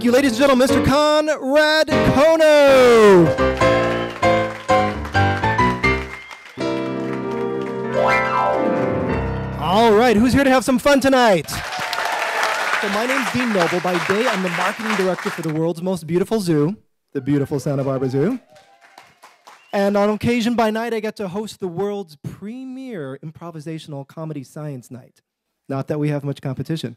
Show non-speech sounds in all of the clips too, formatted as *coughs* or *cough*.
Thank you, ladies and gentlemen, Mr. Conrad Kono. All right, who's here to have some fun tonight? So my name's Dean Noble. By day, I'm the marketing director for the world's most beautiful zoo, the beautiful Santa Barbara Zoo. And on occasion, by night, I get to host the world's premier improvisational comedy science night. Not that we have much competition.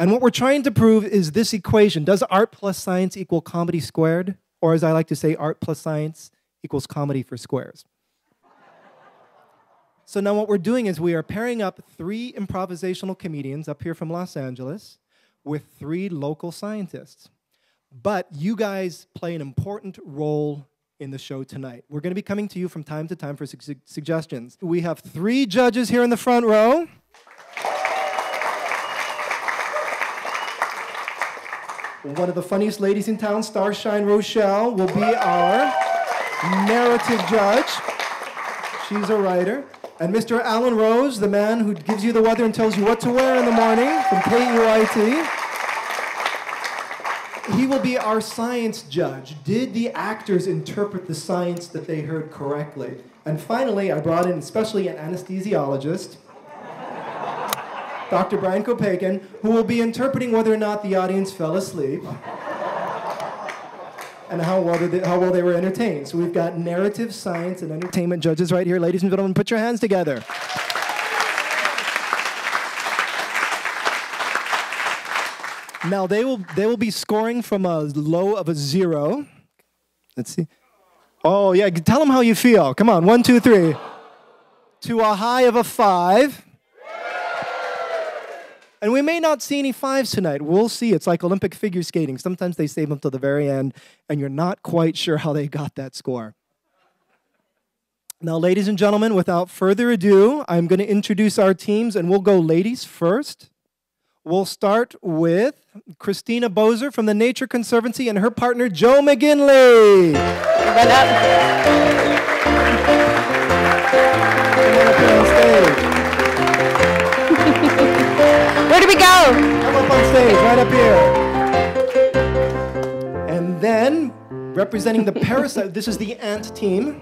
And what we're trying to prove is this equation Does art plus science equal comedy squared? Or as I like to say, art plus science equals comedy for squares. So now what we're doing is we are pairing up three improvisational comedians up here from Los Angeles with three local scientists. But you guys play an important role in the show tonight. We're going to be coming to you from time to time for su suggestions. We have three judges here in the front row. One of the funniest ladies in town, Starshine Roshell, will be our narrative judge. She's a writer. And Mr. Alan Rose, the man who gives you the weather and tells you what to wear in the morning from KUIT. He will be our science judge. Did the actors interpret the science that they heard correctly? And finally, I brought in especially an anesthesiologist, Dr. Brian Kopakin, who will be interpreting whether or not the audience fell asleep and how well, they, how well they were entertained. So we've got narrative, science, and entertainment judges right here. Ladies and gentlemen, put your hands together. Now they will they will be scoring from a low of a zero. Let's see. Oh yeah, tell them how you feel. Come on, one, two, three. To a high of a five. And we may not see any fives tonight. We'll see. It's like Olympic figure skating. Sometimes they save them till the very end, and you're not quite sure how they got that score. Now, ladies and gentlemen, without further ado, I'm going to introduce our teams, and we'll go ladies first. We'll start with Christina Bozer from the Nature Conservancy and her partner, Joe McGinley. Where we go? Come up on stage, right up here. And then, representing the parasite, *laughs* this is the ant team.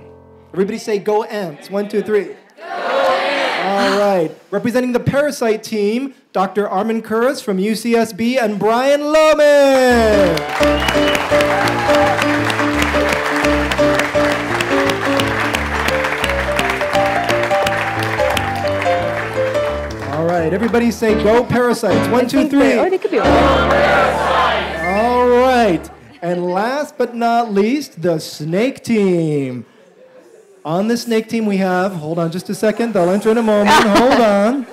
Everybody say, go ants. One, two, three. Go ants! All right. Representing the parasite team, Dr. Armand Kuris from UCSB and Brian Lohmann. All right, everybody say go parasites. One, two, three. Oh, they could be. All right. And last but not least, the snake team. On the snake team, we have, hold on just a second, they'll enter in a moment. *laughs* hold on.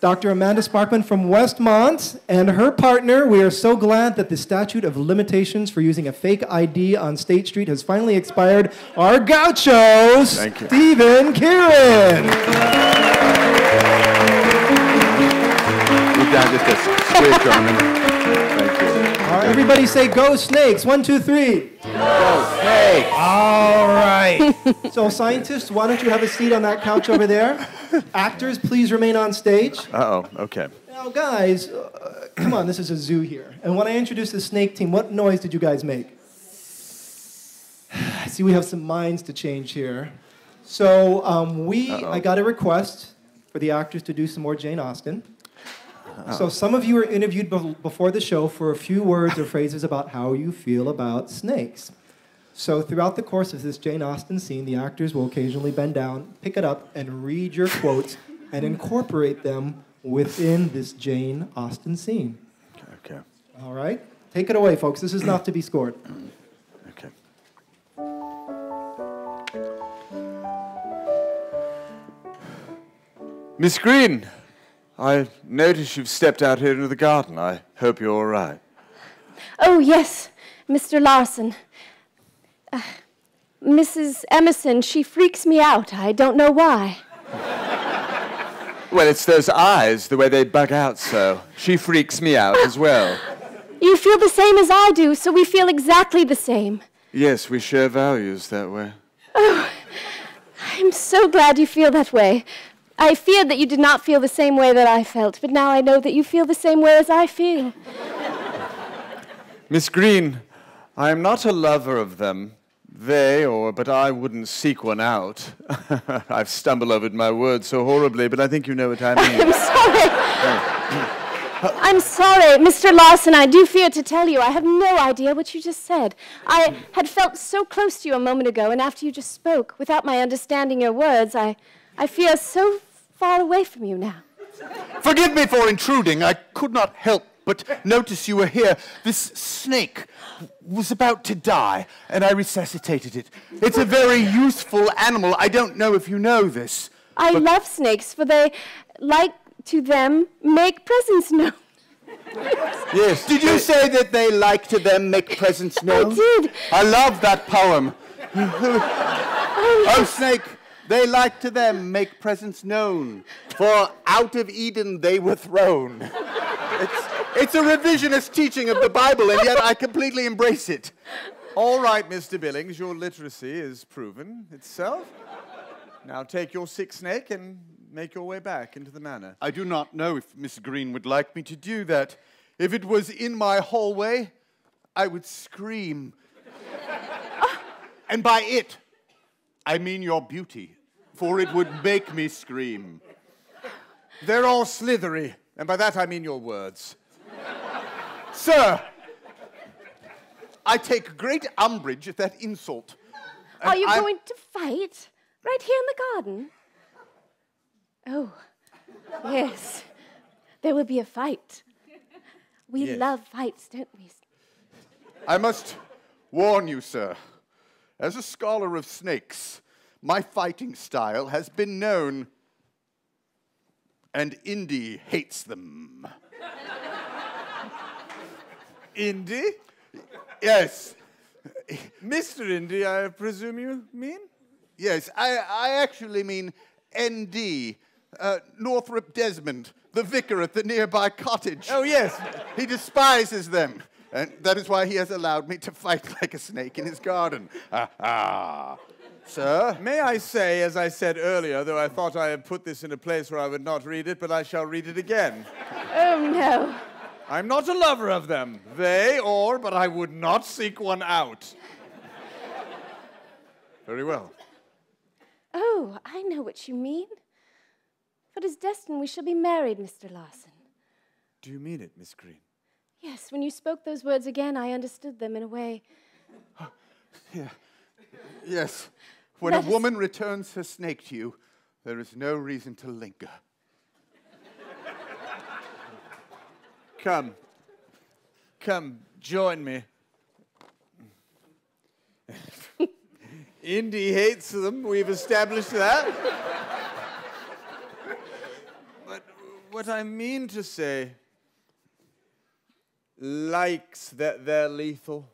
Dr. Amanda Sparkman from Westmont and her partner. We are so glad that the statute of limitations for using a fake ID on State Street has finally expired. Our gauchos, Thank you. Stephen Kearin. Down just a on them. Thank you. All right, everybody say go snakes. One, two, three. Go snakes. All right. so, scientists, why don't you have a seat on that couch over there? Actors, please remain on stage. Uh-oh, okay. Now, guys, uh, come on, this is a zoo here. And when I introduced the snake team, what noise did you guys make? *sighs* I see we have some minds to change here. So, um, we, Uh-oh. I got a request for the actors to do some more Jane Austen. So, oh. some of you were interviewed bef- before the show for a few words or phrases about how you feel about snakes. So, throughout the course of this Jane Austen scene, the actors will occasionally bend down, pick it up, and read your quotes and incorporate them within this Jane Austen scene. Okay, All right? Take it away, folks. This is not to be scored. okay. Miss Green, I notice you've stepped out here into the garden. I hope you're all right. Oh, yes, Mr. Larson. Uh, Mrs. Emerson, she freaks me out. I don't know why. Well, it's those eyes, the way they bug out so. She freaks me out as well. You feel the same as I do, so we feel exactly the same. Yes, we share values that way. Oh, I'm so glad you feel that way. I feared that you did not feel the same way that I felt, but now I know that you feel the same way as I feel. *laughs* Miss Green, I am not a lover of them. They, or, but I wouldn't seek one out. *laughs* I've stumbled over my words so horribly, but I think you know what I *laughs* mean. I'm sorry. I'm sorry, Mr. Larson. I do fear to tell you, I have no idea what you just said. I had felt so close to you a moment ago, and after you just spoke, without my understanding your words, I, I feel so far away from you now. Forgive me for intruding. I could not help but notice you were here. This snake was about to die, and I resuscitated it. It's a very useful animal. I don't know if you know this. I love snakes, for they, like to them, make presents known. Yes. Did you say that they like to them make presents known? I did. I love that poem. *laughs* oh, snake, they like to them make presence known, for out of Eden they were thrown. It's, it's a revisionist teaching of the Bible, and yet I completely embrace it. All right, Mr. Billings, your literacy is proven itself. Now take your sick snake and make your way back into the manor. I do not know if Miss Green would like me to do that. If it was in my hallway, I would scream. Ah. and by it, I mean your beauty, for it would make me scream. They're all slithery, and by that I mean your words. Sir, I take great umbrage at that insult. Are you I'm- going to fight? Right here in the garden? Oh, yes. There will be a fight. We Yes. love fights, don't we? I must warn you, sir. As a scholar of snakes, my fighting style has been known, and Indy hates them. *laughs* Indy? Yes, Mr. Indy, I presume you mean? yes, I, I actually mean ND, uh, Northrop Desmond, the vicar at the nearby cottage. Oh, yes. He despises them, and that is why he has allowed me to fight *laughs* like a snake in his garden. Ah, ah. Sir? May I say, as I said earlier, though I thought I had put this in a place where I would not read it, but I shall read it again. *laughs* Oh, no. I'm not a lover of them. They or, but I would not seek one out. Very well. Oh, I know what you mean. For it is destined we shall be married, Mr. Larson. Do you mean it, Miss Green? Yes, when you spoke those words again, I understood them in a way. *gasps* Yes. When Let a woman returns her snake to you, there is no reason to linger. *laughs* Come. Come, join me. Indy hates them. We've established that. *laughs* but what I mean to say, likes that they're lethal.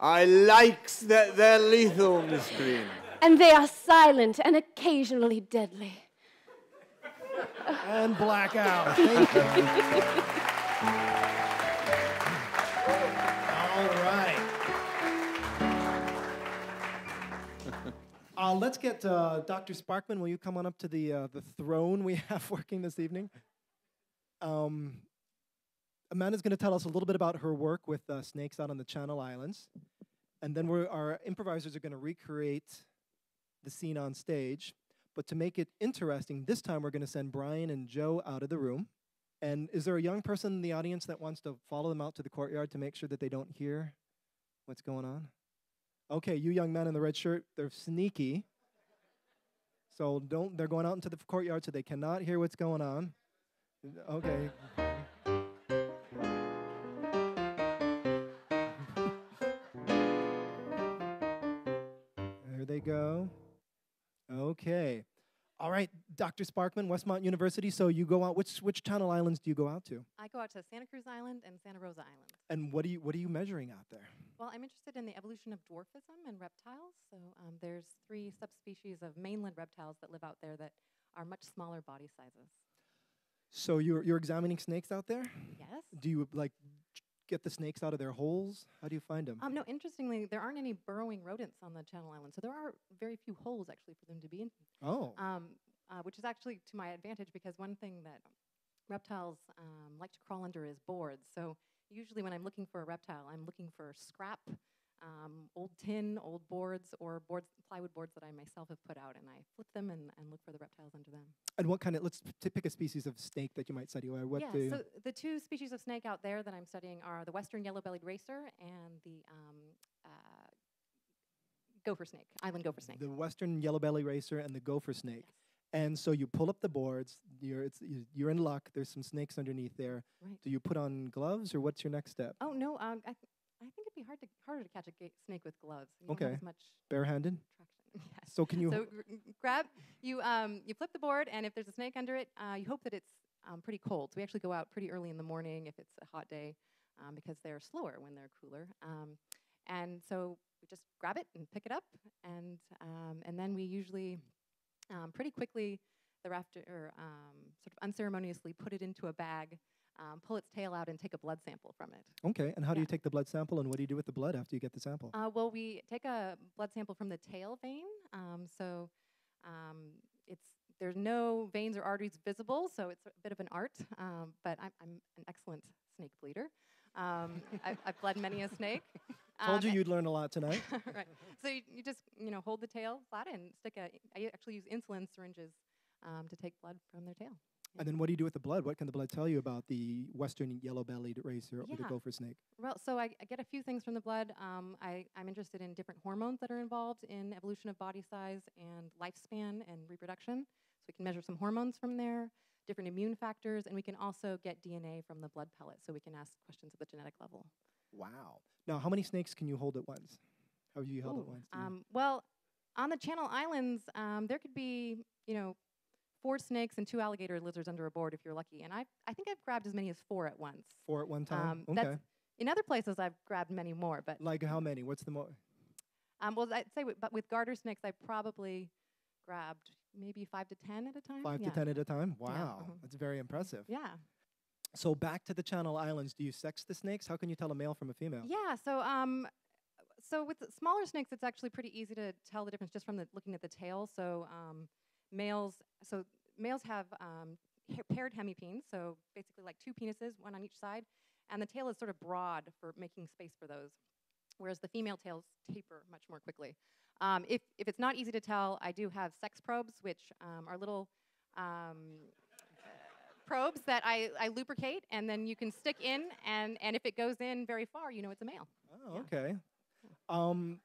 I likes that they're lethal, Miss Green. And they are silent and occasionally deadly. And blackout. Thank you. All right. Uh, let's get uh, Dr. Sparkman. Will you come on up to the uh, the throne we *laughs* have working this evening? Um, Amanda's going to tell us a little bit about her work with uh, snakes out on the Channel Islands, and then our improvisers are going to recreate the scene on stage. But to make it interesting, this time we're going to send Brian and Joe out of the room. And is there a young person in the audience that wants to follow them out to the courtyard to make sure that they don't hear what's going on? Okay, you young men in the red shirt, they're sneaky. So don't they're going out into the courtyard so they cannot hear what's going on. Okay. They go. Okay. All right, Dr. Sparkman, Westmont University. So you go out. Which which Channel Islands do you go out to? I go out to Santa Cruz Island and Santa Rosa Island. And what are you what are you measuring out there? Well, I'm interested in the evolution of dwarfism and reptiles. So um, there's three subspecies of mainland reptiles that live out there that are much smaller body sizes. So you're you're examining snakes out there. Yes. Do you like get the snakes out of their holes? How do you find them? Um, no, interestingly, there aren't any burrowing rodents on the Channel Islands, so there are very few holes actually for them to be in. oh, Um, uh, which is actually to my advantage because one thing that reptiles um, like to crawl under is boards. So usually when I'm looking for a reptile, I'm looking for scrap, um, old tin, old boards, or boards, plywood boards that I myself have put out, and I flip them and, and look for the reptiles under them. And what kind of, let's pick a species of snake that you might study. Or what yeah, the, so the two species of snake out there that I'm studying are the western yellow-bellied racer and the um, uh, gopher snake, island gopher snake. the western yellow-bellied racer and the gopher snake. Yes. And so you pull up the boards. You're you're in luck. There's some snakes underneath there. Right. Do you put on gloves or what's your next step? Oh no, um, I, be hard to harder to catch a ga- snake with gloves. You Okay. as much Barehanded. traction. *laughs* yes. So can you? So g- grab you um, you flip the board, and if there's a snake under it, uh, you hope that it's um, pretty cold. So we actually go out pretty early in the morning if it's a hot day, um, because they're slower when they're cooler. Um, and so we just grab it and pick it up, and um, and then we usually um, pretty quickly the rafter or um, sort of unceremoniously put it into a bag, um, pull its tail out, and take a blood sample from it. okay. And how do you take the blood sample and what do you do with the blood after you get the sample? Uh, well, we take a blood sample from the tail vein. Um, so um, it's there's no veins or arteries visible, so it's a bit of an art. Um, but I'm, I'm an excellent snake bleeder. Um, I've, I've bled many a snake. *laughs* Told Um, you you'd learn a lot tonight. *laughs* right. So you, you just you know hold the tail flat and stick a. I actually use insulin syringes um, to take blood from their tail. And then what do you do with the blood? What can the blood tell you about the western yellow-bellied racer or the gopher snake? Well, so I, I get a few things from the blood. Um, I, I'm interested in different hormones that are involved in evolution of body size and lifespan and reproduction. So we can measure some hormones from there, different immune factors, and we can also get DNA from the blood pellet. So we can ask questions at the genetic level. Wow. Now, how many snakes can you hold at once? How have you held at once? Um, well, on the Channel Islands, um, there could be, you know, four snakes and two alligator lizards under a board if you're lucky. And I, I think I've grabbed as many as four at once. Four at one time. Um, okay. that's- In other places, I've grabbed many more, but Like how many? What's the more? Um, well, I'd say, with, but with garter snakes, I probably grabbed maybe five to ten at a time. Five yeah. to ten at a time. Wow, mhm. that's very impressive. Yeah. So back to the Channel Islands. Do you sex the snakes? How can you tell a male from a female? Yeah. So, um, so with smaller snakes, it's actually pretty easy to tell the difference just from the, looking at the tail. So, um, males, so males have um, paired hemipenes, so basically like two penises, one on each side, and the tail is sort of broad for making space for those, whereas the female tails taper much more quickly. Um, if, if it's not easy to tell, I do have sex probes, which um, are little um, probes that I, I lubricate, and then you can stick in, and, and if it goes in very far, you know it's a male. Oh, Yeah. okay. Um,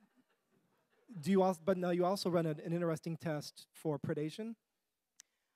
do you also? But now you also run an, an interesting test for predation.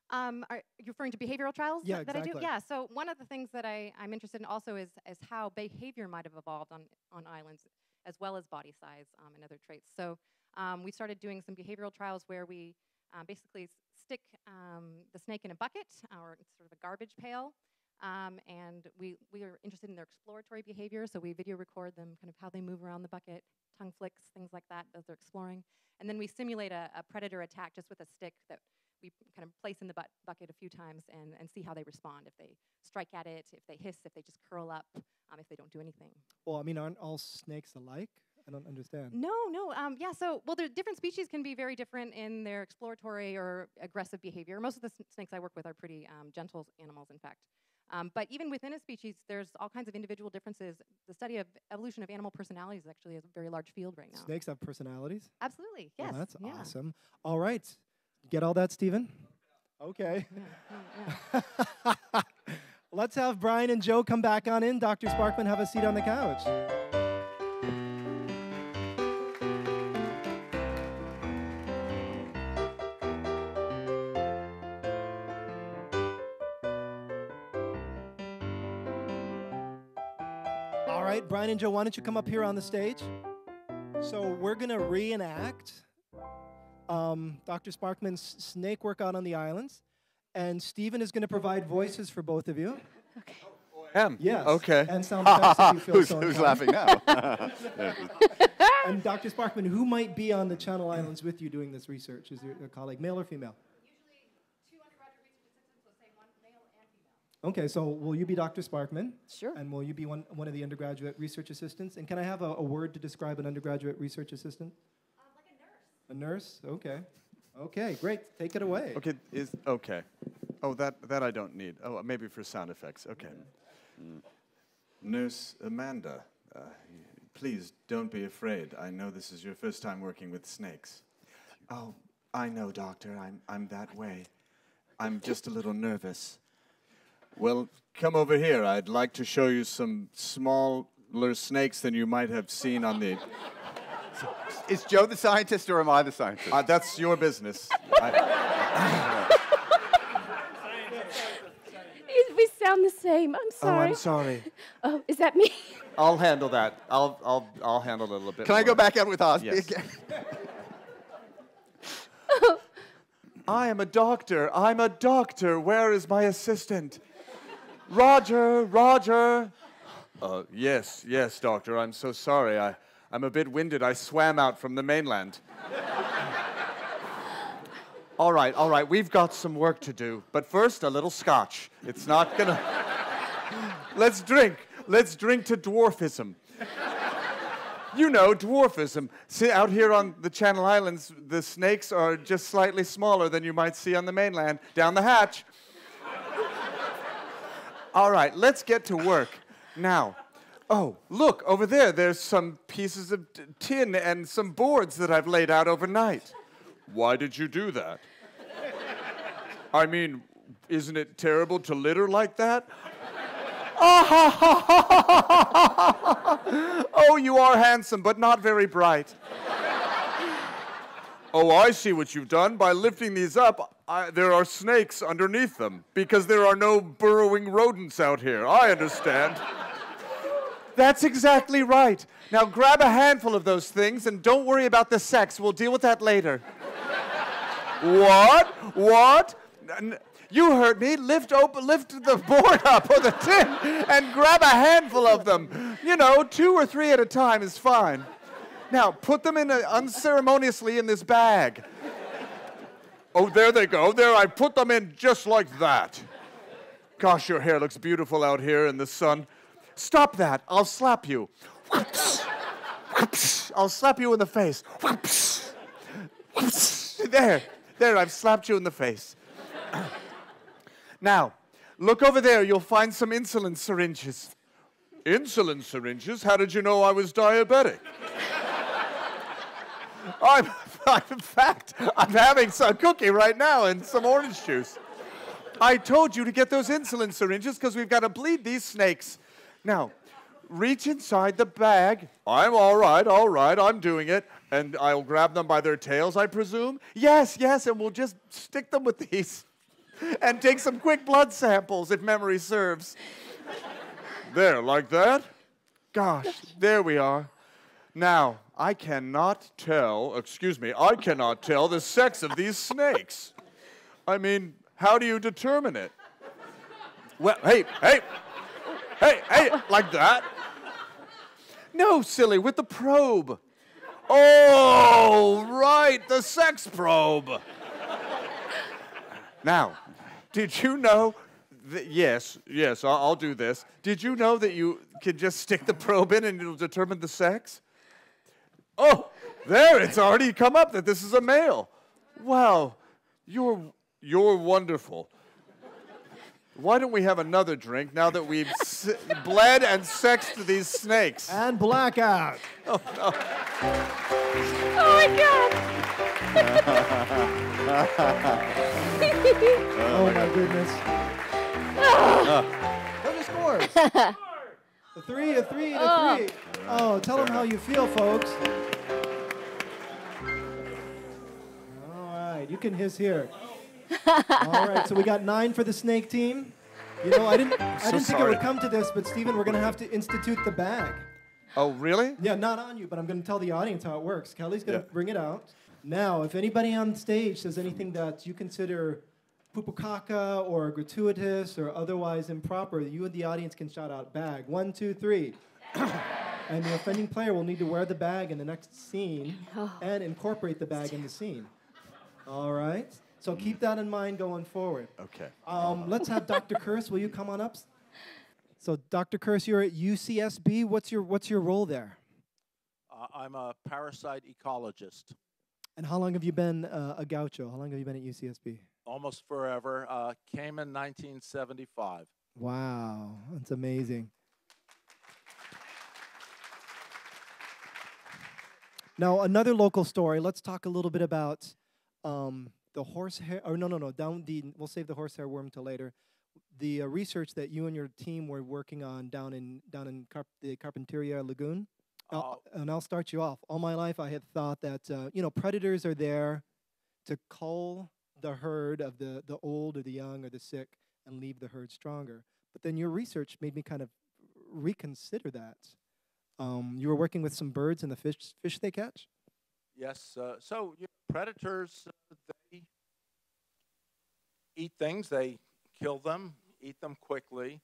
Um, are you referring to behavioral trials Yeah, that, that I do? exactly. Yeah. So one of the things that I, I'm interested in also is, is how behavior might have evolved on, on islands, as well as body size um, and other traits. So um, we started doing some behavioral trials where we um, basically stick um, the snake in a bucket or sort of a garbage pail. Um, and we, we are interested in their exploratory behavior, so we video record them, kind of how they move around the bucket, tongue flicks, things like that as they're exploring. And then we simulate a, a predator attack just with a stick that we kind of place in the butt bucket a few times and, and see how they respond. If they strike at it, if they hiss, if they just curl up, um, if they don't do anything. Well, I mean, aren't all snakes alike? I don't understand. No, no. Um, yeah, so, well, the different species can be very different in their exploratory or aggressive behavior. Most of the snakes I work with are pretty um, gentle animals, in fact. Um, but even within a species, there's all kinds of individual differences. The study of evolution of animal personalities is actually a very large field right now. Snakes have personalities. Absolutely, yes. Well, that's yeah. awesome. All right. Get all that, Stephen? Okay. *laughs* Let's have Brian and Joe come back on in. Dr. Sparkman, have a seat on the couch. Brian and Joe, why don't you come up here on the stage? So we're gonna reenact um, Dr. Sparkman's snake workout on the islands, and Stephen is gonna provide voices for both of you. Okay. Him? Yes. Okay. And sound *laughs* effects if you feel who's so who's laughing now? *laughs* *laughs* And Dr. Sparkman, who might be on the Channel Islands with you doing this research? Is your a colleague, male or female? Usually two undergraduate research assistants, so say one male and female. Okay, so will you be Dr. Sparkman? Sure. And will you be one, one of the undergraduate research assistants? And can I have a, a word to describe an undergraduate research assistant? Um, like a nurse. A nurse? Okay. Okay, great. Take it away. Okay, is okay. Oh, that that I don't need. Oh, maybe for sound effects. Okay. Nurse Amanda, uh, please don't be afraid. I know this is your first time working with snakes. Oh, I know, Doctor. I'm, I'm that way. I'm just a little nervous. Well, come over here. I'd like to show you some smaller snakes than you might have seen on the. *laughs* Is Joe the scientist or am I the scientist? Uh, that's your business. *laughs* I, We sound the same. I'm oh, sorry. I'm sorry. *laughs* Oh, is that me? I'll handle that. I'll, I'll, I'll handle it a little bit. Can I go back out with Osby Yes. again? I am a doctor. I'm a doctor. Where is my assistant? Roger, Roger. Uh, yes, yes, doctor. I'm so sorry. I, I'm a bit winded. I swam out from the mainland. all right, all right. We've got some work to do. But first, a little scotch. It's not gonna. *laughs* Let's drink. Let's drink to dwarfism. You know, dwarfism. See, out here on the Channel Islands, the snakes are just slightly smaller than you might see on the mainland. Down the hatch. All right, let's get to work. Now, oh, look, over there, there's some pieces of tin and some boards that I've laid out overnight. Why did you do that? I mean, isn't it terrible to litter like that? *laughs* oh, you are handsome, but not very bright. oh, I see what you've done. By lifting these up, I, there are snakes underneath them because there are no burrowing rodents out here. I understand. That's exactly right. Now grab a handful of those things and don't worry about the sex. We'll deal with that later. what? What? N- You heard me. Lift open, lift the board up or the tin and grab a handful of them. You know, two or three at a time is fine. Now, put them in a, unceremoniously in this bag. Oh, there they go. Oh, there, I put them in just like that. Gosh, your hair looks beautiful out here in the sun. Stop that. I'll slap you. I'll slap you in the face. There. There, I've slapped you in the face. *clears throat* Now, look over there. You'll find some insulin syringes. Insulin syringes? How did you know I was diabetic? I'm, *laughs* I'm, in fact, I'm having some cookie right now and some orange juice. I told you to get those insulin syringes because we've got to bleed these snakes. Now, reach inside the bag. I'm all right, all right, I'm doing it. And I'll grab them by their tails, I presume. Yes, yes, and we'll just stick them with these *laughs* and take some quick blood samples if memory serves. There, like that? Gosh, there we are. Now, I cannot tell, excuse me, I cannot tell the sex of these snakes. I mean, how do you determine it? Well, hey, hey, hey, hey, like that? No, silly, with the probe. Oh, right, the sex probe. Now, did you know that, yes, yes, I'll, I'll do this. Did you know that you can just stick the probe in and it'll determine the sex? Oh, there, it's already come up that this is a male. Wow, you're, you're wonderful. Why don't we have another drink now that we've s- bled and sexed these snakes? And blackout. Oh no. oh my God. *laughs* Oh my goodness. Ah. Ah. What are the scores? *laughs* a three, a three, and a oh. three. Oh, tell them how you feel, folks. All right, you can hiss here. *laughs* All right, so we got nine for the snake team. You know, I didn't, I didn't think it would come to this, but Stephen, we're gonna have to institute the bag. Oh, really? Yeah, not on you, but I'm gonna tell the audience how it works. Kelly's gonna Yeah. bring it out. Now, if anybody on stage says anything that you consider pupukaka or gratuitous or otherwise improper, you and the audience can shout out bag. One, two, three. *coughs* and the offending player will need to wear the bag in the next scene and incorporate the bag in the scene. All right? So keep that in mind going forward. Okay. Um, let's have Dr. Kuris. Will you come on up? So, Dr. Kuris, you're at UCSB. What's your what's your role there? Uh, I'm a parasite ecologist. And how long have you been uh, a gaucho? How long have you been at UCSB? almost forever. Uh, came in 1975. Wow, that's amazing. Now, another local story. Let's talk a little bit about um, the horsehair. Or no, no, no. Down the we'll save the horsehair worm till later. The uh, research that you and your team were working on down in down in Carp- the Carpinteria Lagoon. Uh, and I'll start you off. All my life, I had thought that uh, you know predators are there to cull the herd of the the old or the young or the sick and leave the herd stronger. But then your research made me kind of reconsider that. Um, you were working with some birds and the fish fish they catch. Yes. Uh, so you know, predators, uh, they eat things. They kill them, eat them quickly,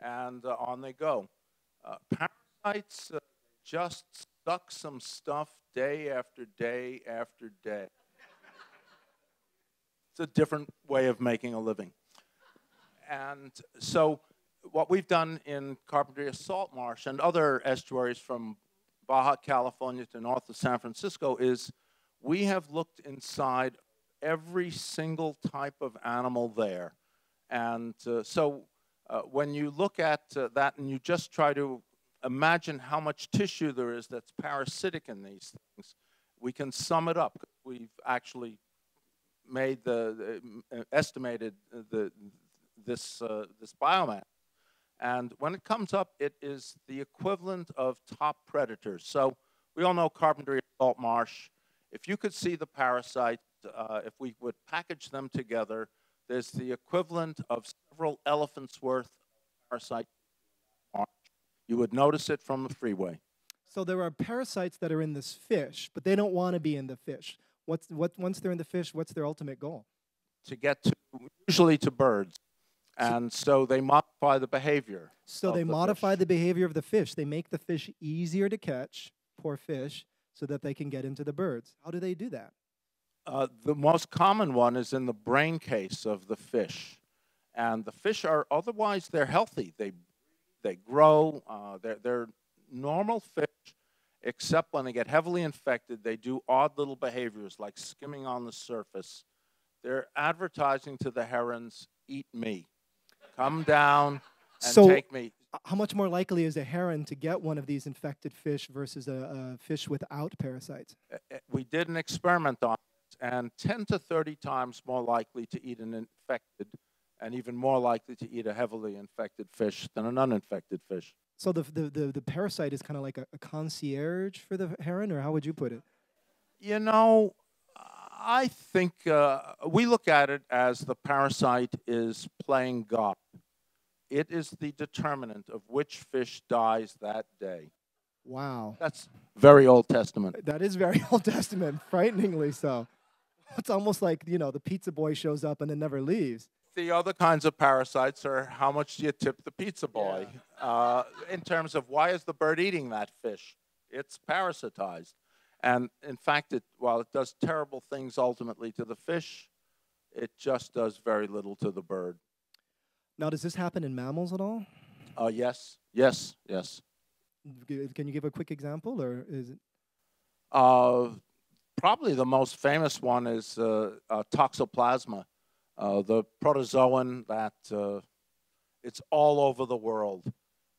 and uh, on they go. Uh, parasites uh, just suck some stuff day after day after day. It's a different way of making a living. And so, what we've done in Carpinteria Salt Marsh and other estuaries from Baja California to north of San Francisco is we have looked inside every single type of animal there. And uh, so uh, when you look at uh, that and you just try to imagine how much tissue there is that's parasitic in these things, we can sum it up. We've actually made the, uh, estimated the this uh, this biomass, and when it comes up, it is the equivalent of top predators. So we all know Carpinteria salt marsh. If you could see the parasites, uh, if we would package them together, there's the equivalent of several elephants worth of parasite. You would notice it from the freeway. So there are parasites that are in this fish, but they don't want to be in the fish. What's what once they're in the fish? What's their ultimate goal? to get to usually to birds, and so they modify the behavior. So they the modify fish. the behavior of the fish. They make the fish easier to catch, poor fish, so that they can get into the birds. How do they do that? Uh, the most common one is in the brain case of the fish, and the fish are otherwise they're healthy. They they grow. Uh, they're they're normal fish, except when they get heavily infected, they do odd little behaviors like skimming on the surface. They're advertising to the herons, "Eat me, come down and So- take me." How much more likely is a heron to get one of these infected fish versus a, a fish without parasites? uh, uh, we did an experiment on it, and 10 to 30 times more likely to eat an infected and even more likely to eat a heavily infected fish than an uninfected fish. So the the the, the parasite is kind of like a, a concierge for the heron, or how would you put it? You know, I think uh, we look at it as the parasite is playing God. It is the determinant of which fish dies that day. Wow, That's very Old Testament. that is very *laughs* Old Testament, frighteningly so. It's almost like you know the pizza boy shows up and then never leaves. The other kinds of parasites are how much do you tip the pizza boy? Uh, in terms of why is the bird eating that fish? It's parasitized. And in fact, it, while it does terrible things ultimately to the fish, it just does very little to the bird. Now, does this happen in mammals at all? Uh, yes, yes, yes. Can you give a quick example, or is it? Uh, probably the most famous one is uh, uh, toxoplasma, uh, the protozoan that uh, it's all over the world.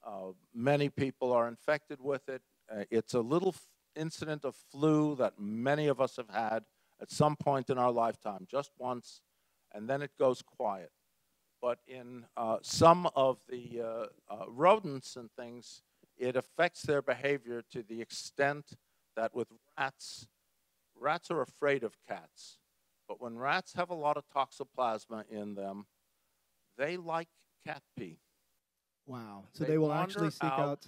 Uh, many people are infected with it. Uh, it's a little incident of flu that many of us have had at some point in our lifetime, just once, and then it goes quiet. But in uh, some of the uh, rodents and things, it affects their behavior to the extent that with rats, rats are afraid of cats. But when rats have a lot of toxoplasma in them, they like cat pee. Wow. So They they, will actually seek out. out.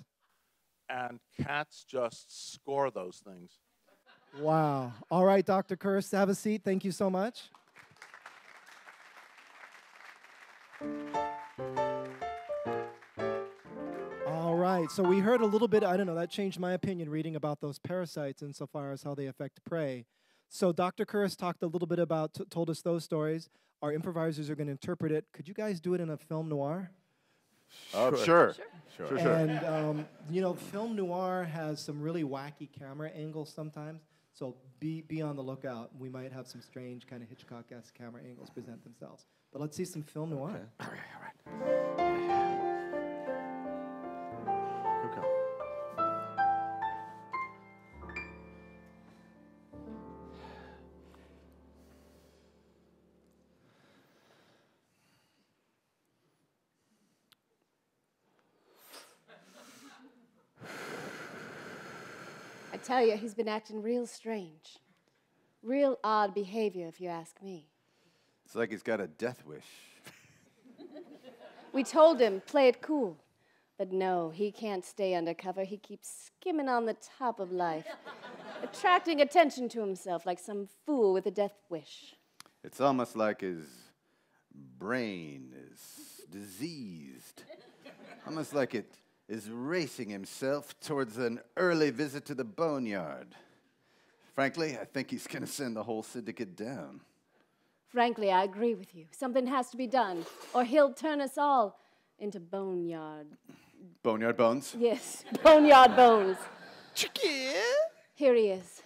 And cats just score those things. Wow. All right, Dr. Kuris, have a seat. Thank you so much. All right. So we heard a little bit, I don't know, that changed my opinion reading about those parasites insofar as how they affect prey. So Dr. Kuris talked a little bit about, t- told us those stories. Our improvisers are going to interpret it. Could you guys do it in a film noir? Oh, sure. Sure. Sure, sure. And um, you know, film noir has some really wacky camera angles sometimes. So be be on the lookout. We might have some strange kind of Hitchcock-esque camera angles present themselves. But let's see some film noir. All right, all right. Tell you, he's been acting real strange. Real odd behavior, if you ask me. It's like he's got a death wish. We told him, play it cool. But no, he can't stay undercover. He keeps skimming on the top of life, *laughs* attracting attention to himself like some fool with a death wish. It's almost like his brain is diseased. almost like it is racing himself towards an early visit to the boneyard. Frankly, I think he's going to send the whole syndicate down. Frankly, I agree with you. Something has to be done, or he'll turn us all into boneyard. Boneyard bones? Yes, *laughs* boneyard bones. Here he is.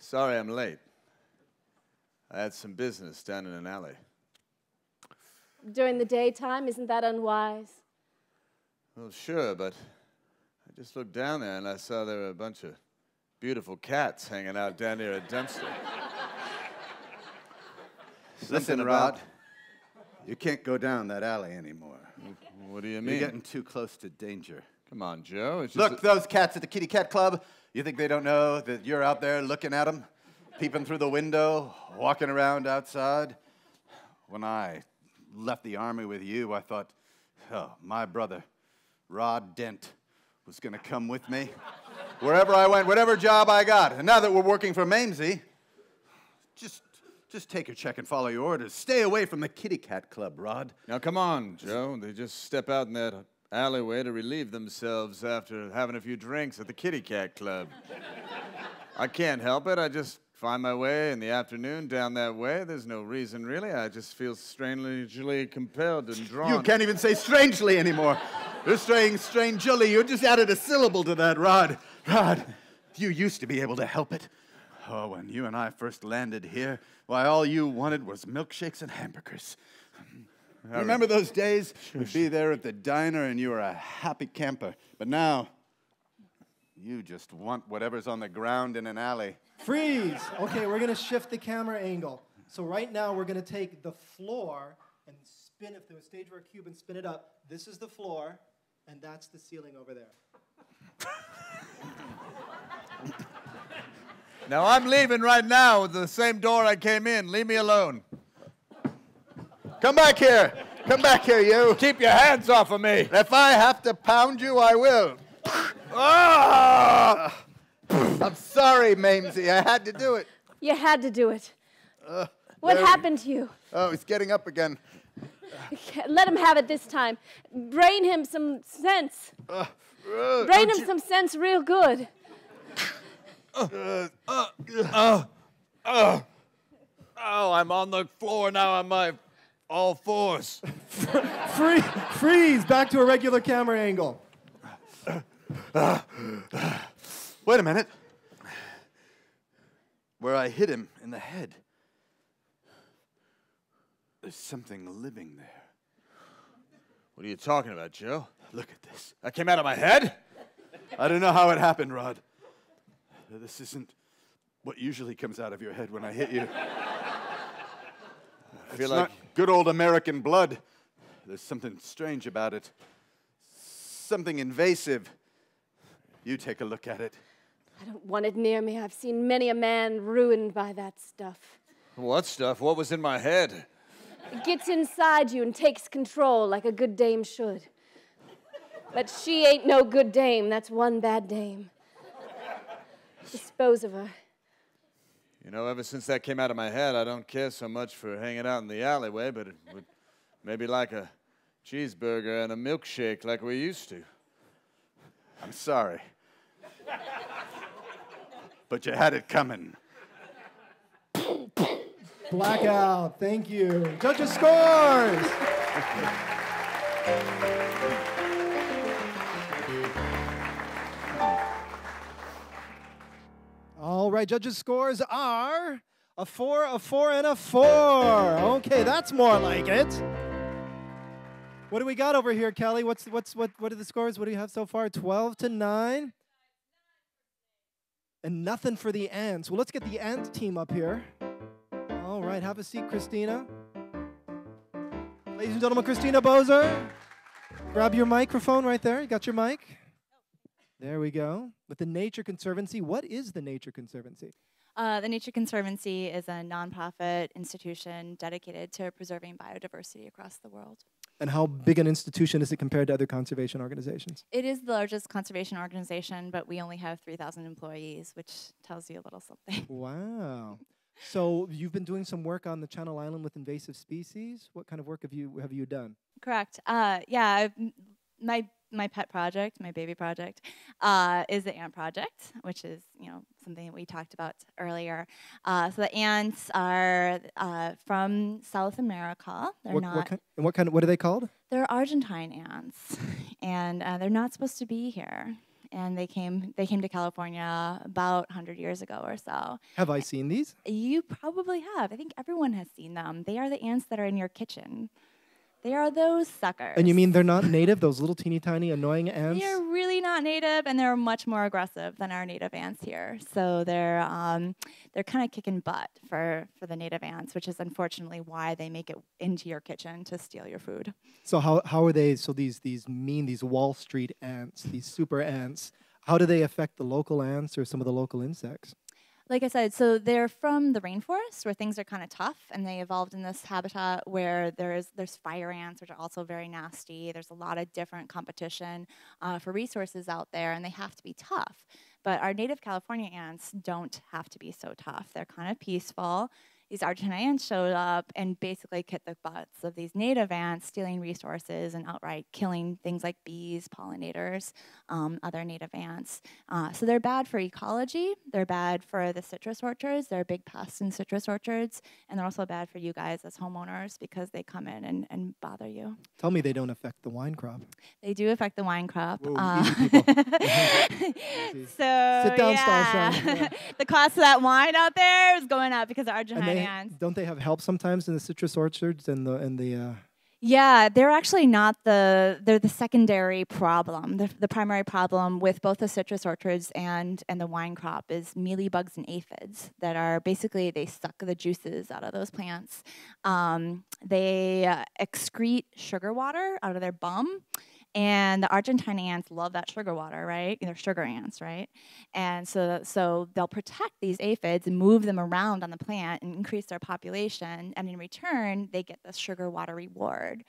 Sorry I'm late. I had some business down in an alley. During the daytime, isn't that unwise? Well, sure, but I just looked down there and I saw there were a bunch of beautiful cats hanging out down near a dumpster. *laughs* Listen, Something Rod. You can't go down that alley anymore. What do you mean? You're getting too close to danger. Come on, Joe. It's just Look, those cats at the Kitty Cat Club, you think they don't know that you're out there looking at them, peeping through the window, walking around outside? When I left the army with you, I thought, oh, my brother, Rod Dent, was going to come with me. Wherever I went, whatever job I got. And now that we're working for Mamesy, just, just take your check and follow your orders. Stay away from the Kitty Cat Club, Rod. Now, come on, Joe. They just step out in that alleyway to relieve themselves after having a few drinks at the Kitty Cat Club. I can't help it. I just find my way in the afternoon down that way. There's no reason, really. I just feel strangely compelled and drawn. You can't even say strangely anymore. You're saying strangely. You just added a syllable to that, Rod. Rod, you used to be able to help it. Oh, when you and I first landed here, why, all you wanted was milkshakes and hamburgers. Remember those days? We'd be there at the diner and you were a happy camper. But now, you just want whatever's on the ground in an alley. Freeze! Okay, we're gonna shift the camera angle. So right now we're gonna take the floor and spin it through a stage where a cube and spin it up. This is the floor, and that's the ceiling over there. Now, I'm leaving right now with the same door I came in. Leave me alone. Come back here. Come back here, you. Keep your hands off of me. If I have to pound you, I will. Ah! I'm sorry, Mamesy. I had to do it. You had to do it. Uh, what there- happened to you? Oh, he's getting up again. Let him have it this time. Brain him some sense. Uh, Brain him some sense real good. Uh, uh, oh, I'm on the floor now on my all fours. Free, freeze! Back to a regular camera angle. *sighs* Wait a minute. Where I hit him in the head, there's something living there. What are you talking about, Joe? Look at this. That came out of my head? I don't know how it happened, Rod. This isn't what usually comes out of your head when I hit you. I feel It's like not good old American blood. There's something strange about it. Something invasive. You take a look at it. I don't want it near me. I've seen many a man ruined by that stuff. what stuff? What was in my head? It gets inside you and takes control like a good dame should. But she ain't no good dame. That's one bad dame. Dispose of her. You know, ever since that came out of my head, I don't care so much for hanging out in the alleyway, but it would maybe like a cheeseburger and a milkshake like we used to. I'm sorry. but you had it coming. Blackout. Thank you. Judges scores. All right, judges scores are a four, a four, and a four. Okay, that's more like it. What do we got over here, Kelly? What's what's what what are the scores? What do you have so far? Twelve to nine. And nothing for the ants. Well, let's get the ant team up here. All right, have a seat, Christina. Ladies and gentlemen, Christina Boser. Grab your microphone right there. You got your mic? There we go. With the Nature Conservancy, what is the Nature Conservancy? Uh, the Nature Conservancy is a nonprofit institution dedicated to preserving biodiversity across the world. And how big an institution is it compared to other conservation organizations? It is the largest conservation organization, but we only have 3,000 employees, which tells you a little something. *laughs* Wow. So you've been doing some work on the Channel Island with invasive species. What kind of work have you have you done? Correct. Uh, yeah, I've, my my pet project, my baby project, uh, is the ant project, which is you know something that we talked about earlier. Uh, so the ants are uh, from South America. They're what, not. what kind, and what kind of what are they called? They're Argentine ants, and uh, they're not supposed to be here. And they came they came to California about 100 years ago or so. Have I seen these? You probably have. I think everyone has seen them. They are the ants that are in your kitchen. They are those suckers. And you mean they're not native? Those little teeny tiny annoying ants? They're really not native, and they're much more aggressive than our native ants here. So they're um, they're kind of kicking butt for for the native ants, which is unfortunately why they make it into your kitchen to steal your food. So how how are they? So these these mean these Wall Street ants, these super ants. How do they affect the local ants or some of the local insects? Like I said, so they're from the rainforest where things are kind of tough, and they evolved in this habitat where there's there's fire ants, which are also very nasty. There's a lot of different competition uh, for resources out there, and they have to be tough. But our native California ants don't have to be so tough. They're kind of peaceful these Argentine ants showed up and basically kicked the butts of these native ants, stealing resources and outright killing things like bees, pollinators, um, other native ants. Uh, so they're bad for ecology. They're bad for the citrus orchards. They're a big pest in citrus orchards. And they're also bad for you guys as homeowners because they come in and, and bother you. Tell me they don't affect the wine crop. They do affect the wine crop. Whoa, uh, so *laughs* *laughs* Sit down, yeah. Yeah. *laughs* the cost of that wine out there is going up because And they, ants. don't they have help sometimes in the citrus orchards and the and the uh, Yeah, they're actually not the they're the secondary problem. The, the primary problem with both the citrus orchards and and the wine crop is mealybugs and aphids that are basically they suck the juices out of those plants. Um, they uh, excrete sugar water out of their bum. And the Argentine ants love that sugar water, right? They're sugar ants, right? And so, so they'll protect these aphids and move them around on the plant and increase their population. And in return, they get this sugar water reward.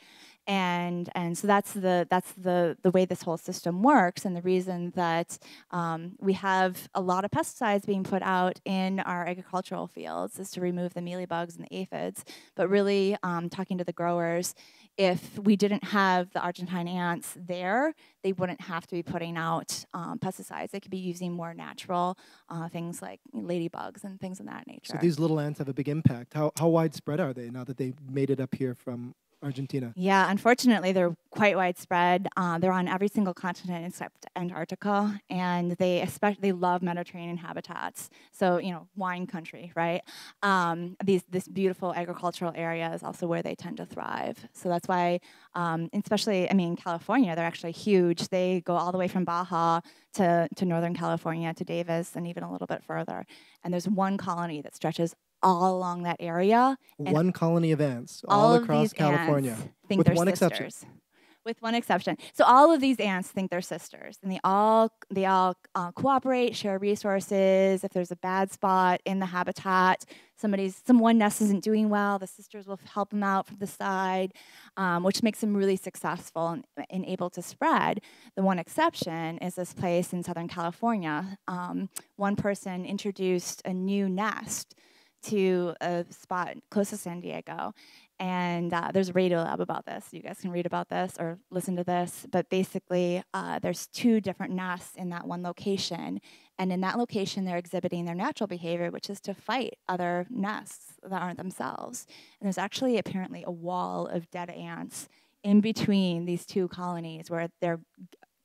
And and so that's the that's the the way this whole system works. And the reason that um, we have a lot of pesticides being put out in our agricultural fields is to remove the mealybugs and the aphids. But really, um, talking to the growers, if we didn't have the Argentine ants there, they wouldn't have to be putting out um, pesticides. They could be using more natural uh, things like ladybugs and things of that nature. so these little ants have a big impact. How how widespread are they now that they made it up here from Argentina? Yeah, unfortunately, they're quite widespread. Uh, they're on every single continent except Antarctica, and they especially love Mediterranean habitats. So you know, wine country, right? Um, these this beautiful agricultural area is also where they tend to thrive. So that's why, um, especially, I mean, California, they're actually huge. They go all the way from Baja to to Northern California to Davis, and even a little bit further. And there's one colony that stretches all along that area. and One colony of ants all all across California, think with they're one sisters. exception. With one exception, so all of these ants think they're sisters, and they all they all uh, cooperate, share resources. If there's a bad spot in the habitat, somebody's someone nest isn't doing well, the sisters will help them out from the side, um, which makes them really successful and, and able to spread. The one exception is this place in Southern California. Um, one person introduced a new nest to a spot close to San Diego. And uh, there's a Radiolab about this. You guys can read about this or listen to this. But basically, uh, there's two different nests in that one location. And in that location, they're exhibiting their natural behavior, which is to fight other nests that aren't themselves. And there's actually apparently a wall of dead ants in between these two colonies where they're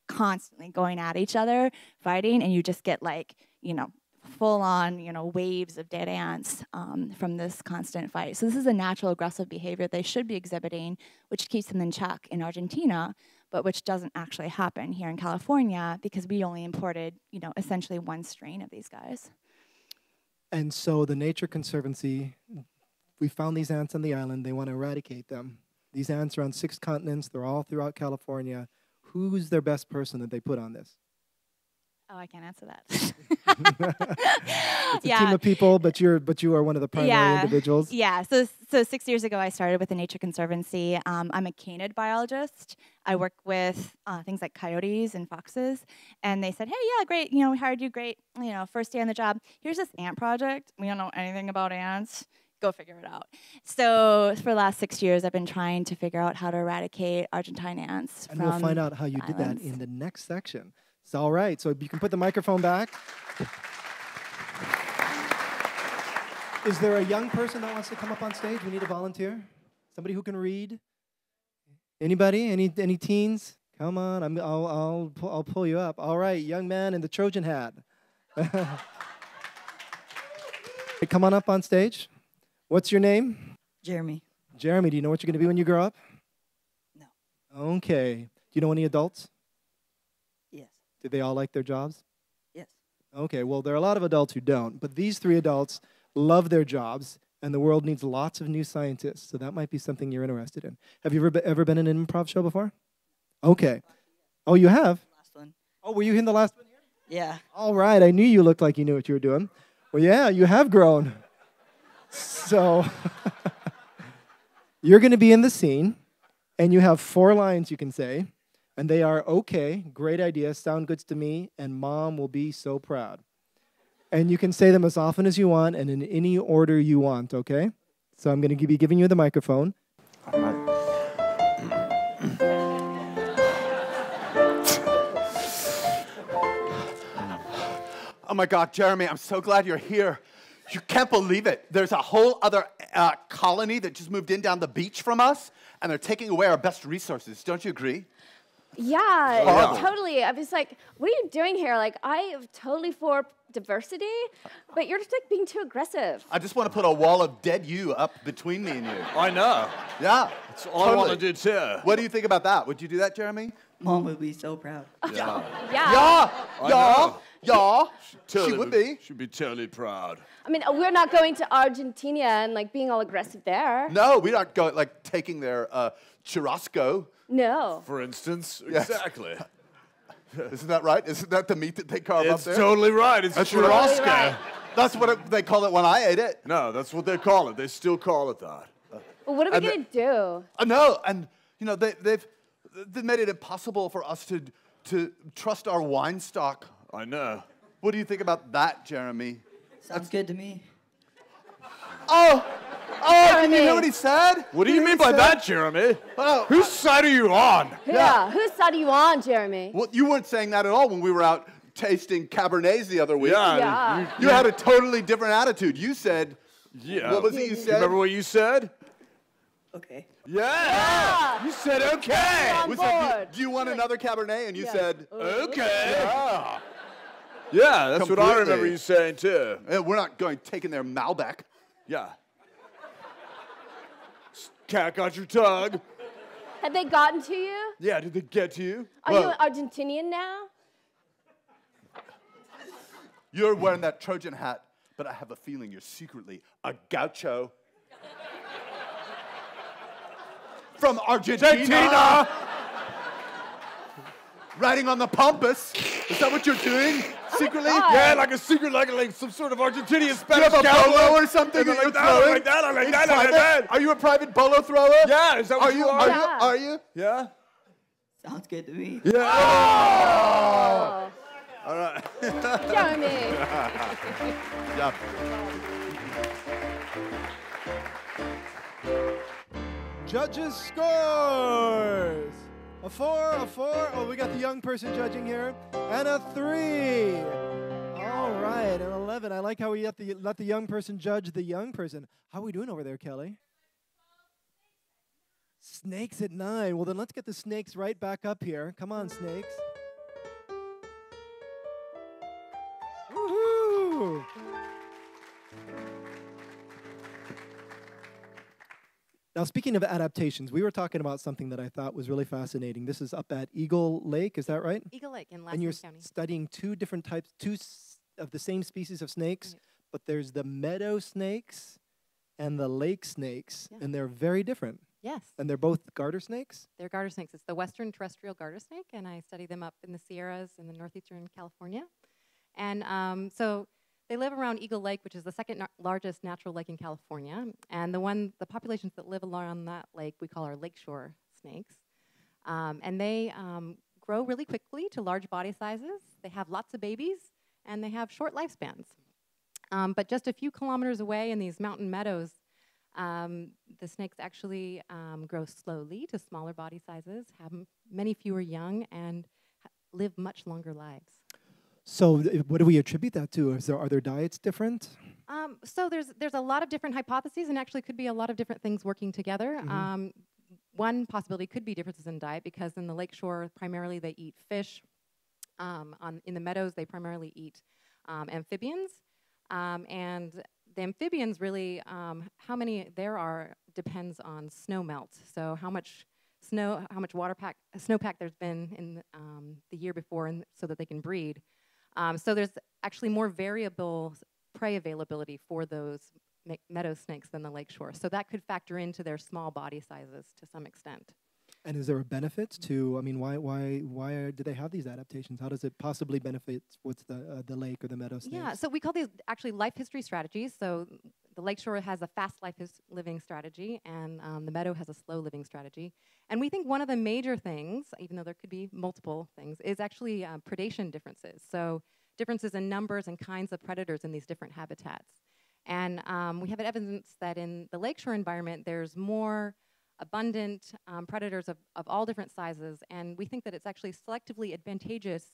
constantly going at each other, fighting, and you just get like, you know, full on, you know, waves of dead ants um, from this constant fight. So this is a natural aggressive behavior they should be exhibiting, which keeps them in check in Argentina, but which doesn't actually happen here in California because we only imported, you know, essentially one strain of these guys. And so the Nature Conservancy, we found these ants on the island. They want to eradicate them. These ants are on six continents. They're all throughout California. Who's their best person that they put on this? Oh, I can't answer that. *laughs* *laughs* It's a team of people, but you're but you are one of the primary yeah. individuals. Yeah. So so six years ago, I started with the Nature Conservancy. Um, I'm a canid biologist. I work with uh, things like coyotes and foxes, and they said, "Hey, yeah, great. You know, we hired you. Great. You know, first day on the job. Here's this ant project. We don't know anything about ants." Go figure it out. So for the last six years, I've been trying to figure out how to eradicate Argentine ants. And we'll find out how you did that in the next section. It's all right. So you can put the microphone back. Is there a young person that wants to come up on stage? We need a volunteer. Somebody who can read. Anybody? Any any teens? Come on, I'm, I'll I'll pu- I'll pull you up. All right, young man in the Trojan hat. *laughs* Come on up on stage. What's your name? Jeremy. Jeremy. Do you know what you're going to be when you grow up? No. Okay. Do you know any adults? Did they all like their jobs? Yes. Okay, well, there are a lot of adults who don't, but these three adults love their jobs, and the world needs lots of new scientists, so that might be something you're interested in. Have you ever, ever been in an improv show before? Okay. Oh, you have? Last one. Oh, were you in the last one here? Yeah. All right, I knew you looked like you knew what you were doing. Well, yeah, you have grown. So, *laughs* you're going to be in the scene, and you have four lines you can say, and they are okay, great idea, sound good to me, and mom will be so proud. And you can say them as often as you want and in any order you want, okay? So, I'm going to be giving you the microphone. Oh my God, Jeremy, I'm so glad you're here. You can't believe it. There's a whole other uh, colony that just moved in down the beach from us, and they're taking away our best resources. Don't you agree? Yeah, Horrible. totally. I was like, what are you doing here? Like, I am totally for diversity, but you're just like being too aggressive. I just want to put a wall of dead you up between me and you. I know. Yeah. That's all I want to do too. What do you think about that? Would you do that, Jeremy? Mom would be so proud. Yeah. *laughs* Yeah. Yeah. I Yeah. Know. Yeah. Totally She would be. She'd be totally proud. I mean, we're not going to Argentina and like being all aggressive there. No, we aren't going like taking their uh, churrasco. No. For instance, Yes. exactly. *laughs* Isn't that right? Isn't that the meat that they carve It's up there? It's totally right. It's That's churrasco. Totally right. That's what it, they call it when I ate it. No, that's what they call it. They still call it that. Well, what are we And going to do? I know, and you know they, they've they made it impossible for us to to trust our wine stock. I know. What do you think about that, Jeremy? Sounds good to me. Oh, oh! Did you Jeremy. hear what he said? What do Did you mean by said? that, Jeremy? Oh, Whose side are you on? Yeah. Uh, whose side are you on, Jeremy? well, you weren't saying that at all when we were out tasting Cabernets the other week. Yeah. Yeah. You had a totally different attitude. You said, Yeah. what was it you You said? remember what you said? Okay. Yeah. Yeah. You said okay. We said, board. do, do you want another Cabernet? And you Yeah. said, Okay. yeah. Yeah, that's what I remember you saying too. Eh, We're not going taking their Malbec. Yeah. Cat got your tongue. Have they gotten to you? Yeah, did they get to you? Are Well- you an Argentinian now? You're wearing that Trojan hat, but I have a feeling you're secretly a gaucho. From Argentina. Argentina. Riding on the Pampas. Is that what you're doing? Secretly? God. Yeah, like a secret, like, like some sort of Argentinian Do you have a cowboy. bolo or something that you're like that, throwing? like that, I like that, I like that. Are you a private bolo thrower? Yeah, is that what Are you? you Are are? you? Yeah. Are you? Yeah. Sounds good to me. Yeah. Oh. All right. *laughs* Jeremy. *laughs* yeah. Judges scores. A four, a four. Oh, we got the young person judging here, and a three. All right, an eleven. I like how we let the let the young person judge the young person. How are we doing over there, Kelly? Snakes at nine. Well, then let's get the snakes right back up here. Come on, snakes. Now, speaking of adaptations, we were talking about something that I thought was really fascinating. This is up at Eagle Lake, is that right? Eagle Lake in Lassen and you're County. studying two different types, two s- of the same species of snakes, Right. but there's the meadow snakes and the lake snakes, Yeah. and they're very different. Yes. And they're both garter snakes? They're garter snakes. It's the western terrestrial garter snake, and I study them up in the Sierras in the northeastern California. And um, so they live around Eagle Lake, which is the second na- largest natural lake in California. And the one, the populations that live along that lake, we call our lakeshore snakes. Um, and they um, grow really quickly to large body sizes. They have lots of babies, and they have short lifespans. Um, but just a few kilometers away in these mountain meadows, um, the snakes actually um, grow slowly to smaller body sizes, have many fewer young, and live much longer lives. So, what do we attribute that to? Is there, are their diets different? Um, so there's there's a lot of different hypotheses, and actually could be a lot of different things working together. Mhm. Um, one possibility could be differences in diet because in the lakeshore, primarily they eat fish. Um, on in the meadows, they primarily eat um, amphibians, um, and the amphibians really um, how many there are depends on snow melt. So how much snow, how much water pack, snowpack there's been in um, the year before, and so that they can breed. Um, so there's actually more variable prey availability for those me- meadow snakes than the lakeshore. So that could factor into their small body sizes to some extent. And is there a benefit to? I mean, why why why are, do they have these adaptations? How does it possibly benefit what's the uh, the lake or the meadow snakes? Yeah, so we call these actually life history strategies. So the lakeshore has a fast life living strategy, and um, the meadow has a slow living strategy. And we think one of the major things, even though there could be multiple things, is actually uh, predation differences. So differences in numbers and kinds of predators in these different habitats. And um, we have evidence that in the lakeshore environment, there's more abundant um, predators of, of all different sizes, and we think that it's actually selectively advantageous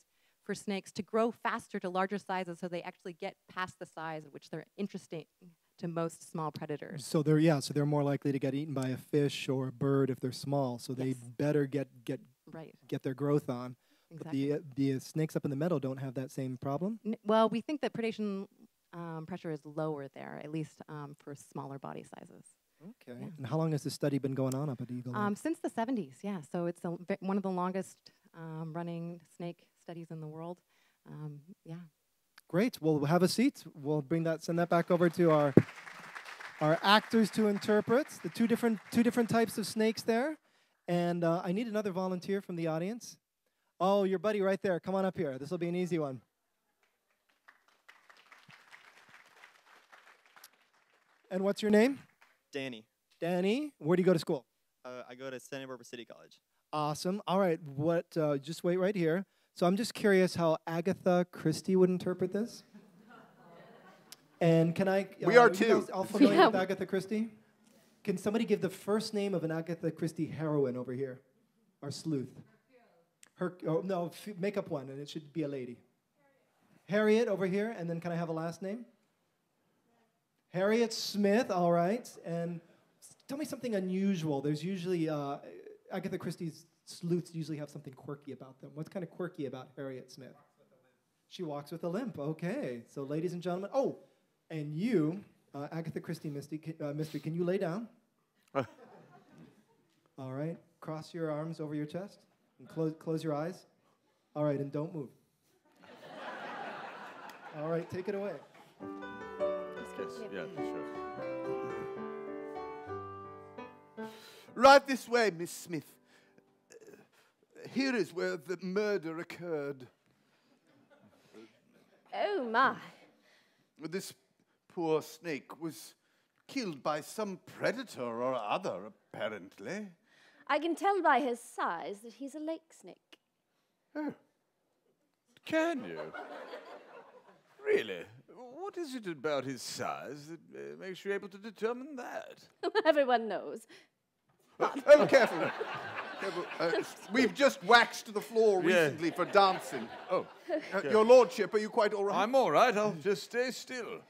for snakes to grow faster to larger sizes so they actually get past the size at which they're interesting to most small predators. So they're yeah, so they're more likely to get eaten by a fish or a bird if they're small. So they Yes. better get get Right. get their growth on. But the uh, the uh, snakes up in the meadow don't have that same problem. N- well, we think that predation um, pressure is lower there, at least um, for smaller body sizes. Okay. And how long has this study been going on up at Eagle? Um, since the 70s, yeah. So it's a, one of the longest um, running snake studies in the world. Um, yeah. Great. Well, have a seat. We'll bring that, send that back over to our our actors to interpret the two different two different types of snakes there. And uh, I need another volunteer from the audience. Oh, your buddy right there. Come on up here. This will be an easy one. And what's your name? Danny. Danny. Where do you go to school? Uh, I go to Santa Barbara City College. Awesome. All right. What? Uh, just wait right here. So I'm just curious how Agatha Christie would interpret this. And can I? We are you too. guys all familiar *laughs* Yeah. with Agatha Christie? Can somebody give the first name of an Agatha Christie heroine over here? Our sleuth. Her. Oh no, f- make up one, and it should be a lady. Harriet over here, and then can I have a last name? Harriet Smith. All right. And s- tell me something unusual. There's usually uh, Agatha Christie's sleuths usually have something quirky about them. What's kind of quirky about Harriet Smith? She walks with a limp. Okay. So, ladies and gentlemen, oh, and you, uh, Agatha Christie Misty, uh, mystery, can you lay down? *laughs* All right. Cross your arms over your chest and close, close your eyes. All right, and don't move. *laughs* All right, take it away. Yes, yeah, sure. Right this way, Miss Smith. Here is where the murder occurred. Oh, my. This poor snake was killed by some predator or other, apparently. I can tell by his size that he's a lake snake. Oh. Can you? Really? What is it about his size that uh, makes you able to determine that? *laughs* Everyone knows. Oh, careful. careful. Uh, we've just waxed the floor Yeah. recently for dancing. Oh. Uh, Your lordship, are you quite all right? I'm all right. I'll just stay still.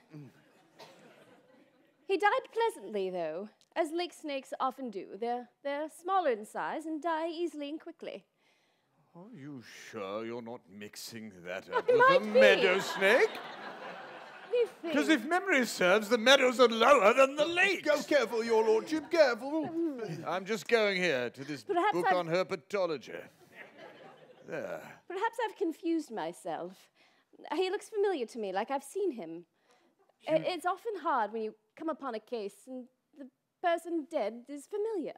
He died pleasantly, though, as lake snakes often do. They're, they're smaller in size and die easily and quickly. Are you sure you're not mixing that up I with a meadow snake? Because if memory serves, the meadows are lower than the lakes. Go careful, your lordship, careful. I'm just going here to this Perhaps book I've- on herpetology. There. Perhaps I've confused myself. He looks familiar to me, like I've seen him. I- It's often hard when you come upon a case and the person dead is familiar.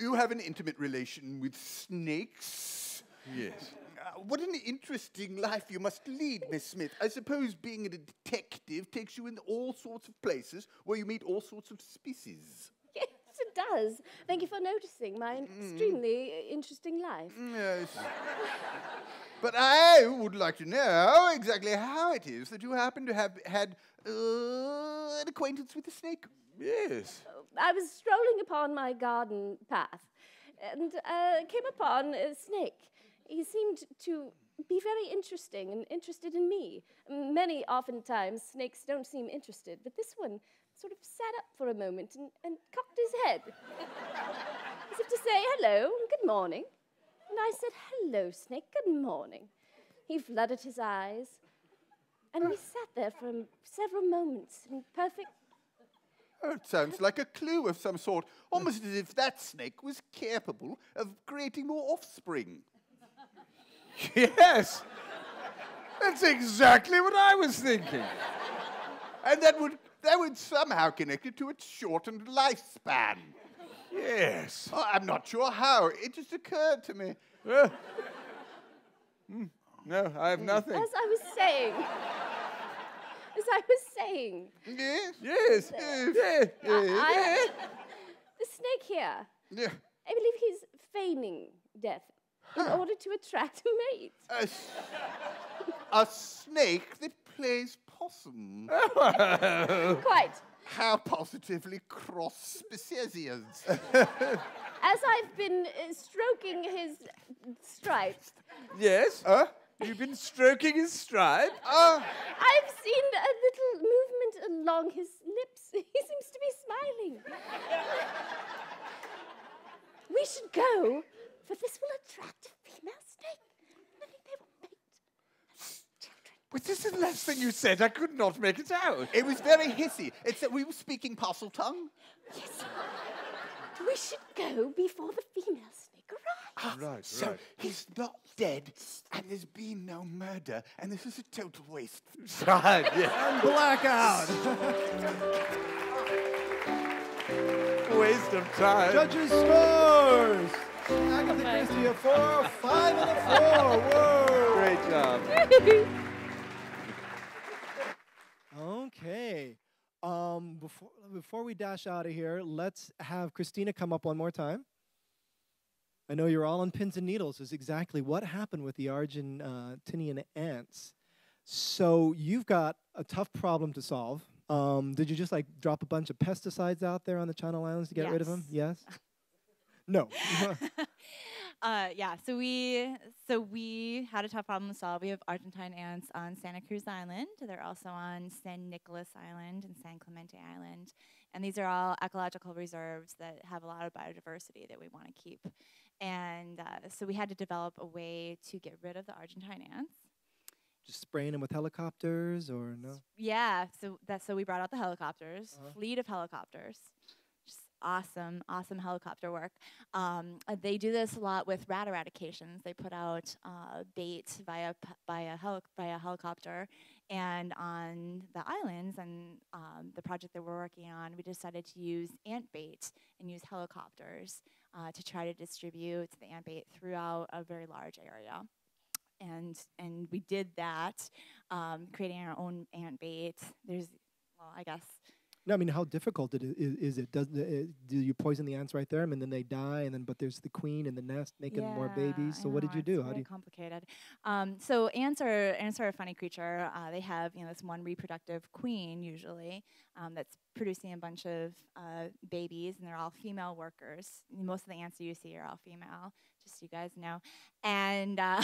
You have an intimate relation with snakes. Yes. Uh, what an interesting life you must lead, Miss Smith. I suppose being a detective takes you in all sorts of places where you meet all sorts of species. Does. Thank you for noticing my extremely uh, interesting life. Yes. but I would like to know exactly how it is that you happen to have had uh, an acquaintance with a snake. Yes. I was strolling upon my garden path and uh, came upon a snake. He seemed to be very interesting and interested in me. Many, oftentimes, snakes don't seem interested, but this one sort of sat up for a moment and, and cocked his head *laughs* as if to say hello and good morning. And I said, Hello, snake, good morning. He fluttered his eyes, and we sat there for several moments in perfect Oh, it sounds like a clue of some sort, almost as if that snake was capable of creating more offspring. *laughs* Yes. That's exactly what I was thinking. And that would that would somehow connect it to its shortened lifespan. Yes. Oh, I'm not sure how. It just occurred to me. Uh, mm, no, I have nothing. As I was saying, as I was saying, Yes. Yes. Yeah, yeah, I, the snake here, Yeah. I believe he's feigning death in order to attract a mate. A, s- a snake that plays possum. *laughs* Quite. How positively cross species. *laughs* As I've been uh, stroking his stripes, Yes. Huh? You've been stroking his stripe? Uh, I've seen a little movement along his lips. *laughs* He seems to be smiling. we should go, for this will attract a female snake. I think they will mate. But this is the last thing you said. I could not make it out. it was very hissy. It's that we were speaking Parseltongue. Yes. We should go before the female snake arrives. Ah, right, So right. he's not dead, and there's been no murder, and this is a total waste. Right, yeah. *laughs* Blackout. *laughs* Waste of time. Judges scores. Agatha Christie a four, five and a four. Whoa. Great job. *laughs* Okay. Um, before before we dash out of here, let's have Christina come up one more time. I know you're all on pins and needles. Is exactly what happened with the Argentinian ants. So you've got a tough problem to solve. Um, did you just like drop a bunch of pesticides out there on the Channel Islands to get rid of them? Yes. no. *laughs* *laughs* Uh, yeah, so we so we had a tough problem to solve. We have Argentine ants on Santa Cruz Island. They're also on San Nicolas Island and San Clemente Island, and these are all ecological reserves that have a lot of biodiversity that we want to keep. And uh, so we had to develop a way to get rid of the Argentine ants. just spraying them with helicopters or no? Yeah, so that's so we brought out the helicopters, Uh-huh. fleet of helicopters. Awesome, awesome helicopter work. Um, uh, they do this a lot with rat eradications. They put out uh, bait via via heli- helicopter, and on the islands and um, the project that we're working on, we decided to use ant bait and use helicopters uh, to try to distribute the ant bait throughout a very large area and and we did that, um, creating our own ant bait. There's, well, I guess No, I mean, how difficult it is, is it? Does the, do you poison the ants right there, and then they die, and then but there's the queen in the nest making more babies? I So what did you do? How do you? complicated? Um, so ants are ants are a funny creature. Uh, they have you know this one reproductive queen usually um, that's producing a bunch of uh, babies, and they're all female workers. Most of the ants you see are all female, just you guys know. And uh,